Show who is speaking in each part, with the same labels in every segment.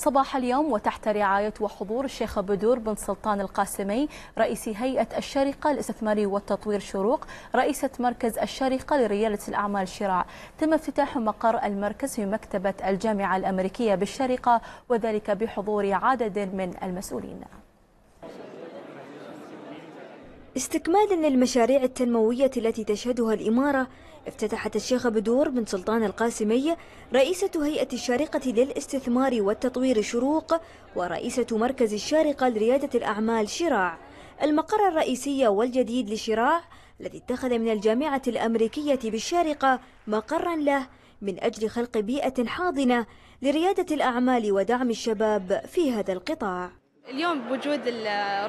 Speaker 1: صباح اليوم وتحت رعاية وحضور الشيخ بدور بن سلطان القاسمي رئيس هيئة الشارقة الاستثماري والتطوير شروق رئيسة مركز الشارقة لريادة الأعمال شراع تم افتتاح مقر المركز في مكتبة الجامعة الأمريكية بالشارقة وذلك بحضور عدد من المسؤولين.
Speaker 2: استكمالا للمشاريع التنموية التي تشهدها الإمارة افتتحت الشيخ بدور بن سلطان القاسمي رئيسة هيئة الشارقة للاستثمار والتطوير شروق ورئيسة مركز الشارقة لريادة الأعمال شراع. المقر الرئيسي والجديد لشراع الذي اتخذ من الجامعة الأمريكية بالشارقة مقرا له من أجل خلق بيئة حاضنة لريادة الأعمال ودعم الشباب في هذا القطاع.
Speaker 3: اليوم بوجود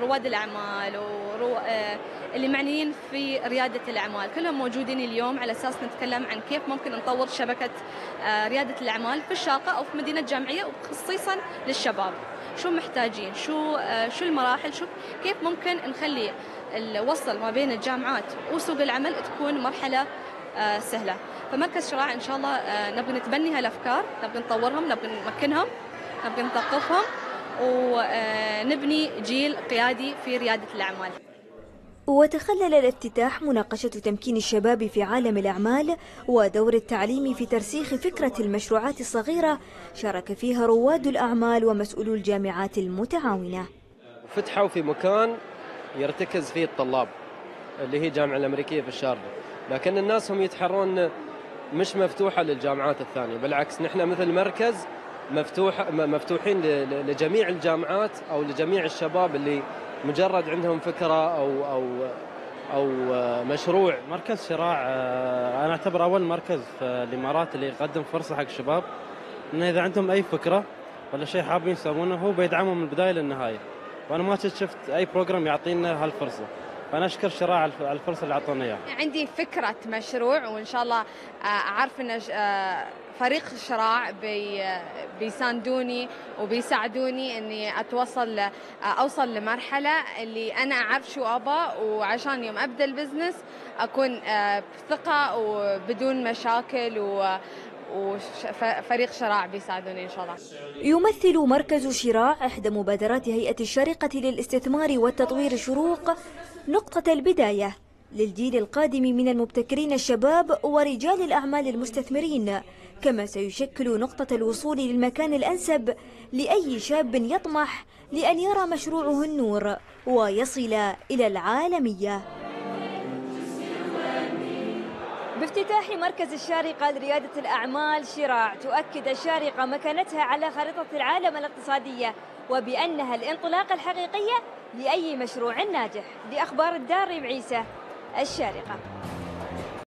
Speaker 3: رواد الأعمال واللي معنيين في ريادة الأعمال. كلهم موجودين اليوم على أساس نتكلم عن كيف ممكن نطور شبكة ريادة الأعمال في الشارقة أو في مدينة جامعية وخصيصا للشباب. شو محتاجين؟ شو شو المراحل؟ شو كيف ممكن نخلي الوصل ما بين الجامعات وسوق العمل تكون مرحلة سهلة؟ فمركز شراع إن شاء الله نبغى نتبني هالأفكار نبغى نطورهم نبغى نمكنهم نبغى نثقفهم ونبني جيل قيادي في ريادة الأعمال.
Speaker 2: وتخلل الافتتاح مناقشة تمكين الشباب في عالم الأعمال ودور التعليم في ترسيخ فكرة المشروعات الصغيرة شارك فيها رواد الأعمال ومسؤولو الجامعات المتعاونة.
Speaker 4: فتحوا في مكان يرتكز فيه الطلاب اللي هي الجامعة الأمريكية في الشارقة. لكن الناس هم يتحرون مش مفتوحة للجامعات الثانية بالعكس نحن مثل مركز مفتوح مفتوحين لجميع الجامعات أو لجميع الشباب اللي مجرد عندهم فكرة أو أو أو مشروع.
Speaker 5: مركز شراع أنا أعتبر أول مركز في الإمارات اللي يقدم فرصة حق الشباب إنه إذا عندهم أي فكرة ولا شيء حابين يسوونه هو بيدعمهم من البداية للنهاية. وأنا ما شفت أي program يعطينا هالفرصة. فأنا أشكر شراع على الفرصة اللي اعطونا اياها
Speaker 6: عندي فكرة مشروع وإن شاء الله أعرف إن فريق شراع بي بيساندوني وبيساعدوني إني أتوصل أوصل لمرحلة اللي أنا أعرف شو ابى وعشان يوم أبدأ البزنس أكون بثقة وبدون مشاكل و وفريق شراع بيساعدوني إن شاء الله.
Speaker 2: يمثل مركز شراع إحدى مبادرات هيئة الشارقه للاستثمار والتطوير شروق نقطة البداية للجيل القادم من المبتكرين الشباب ورجال الأعمال المستثمرين كما سيشكل نقطة الوصول للمكان الأنسب لأي شاب يطمح لأن يرى مشروعه النور ويصل إلى العالمية بافتتاح مركز الشارقة لريادة الأعمال شراع تؤكد الشارقة مكانتها على خريطة العالم الاقتصادية وبأنها الانطلاقة الحقيقية لأي مشروع ناجح. لأخبار الدار بعيسى الشارقة.